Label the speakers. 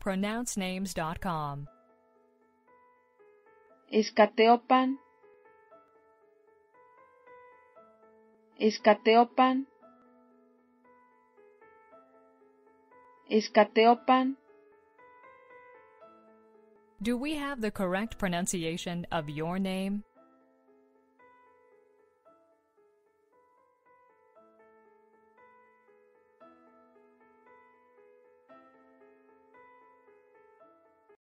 Speaker 1: pronouncenames.com.
Speaker 2: Escateopan. Escateopan. Escateopan.
Speaker 1: Do we have the correct pronunciation of your name?